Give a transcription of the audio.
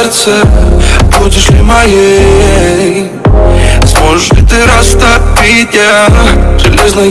сердце Будешь ли моей Сможешь ли ты растопить я Железная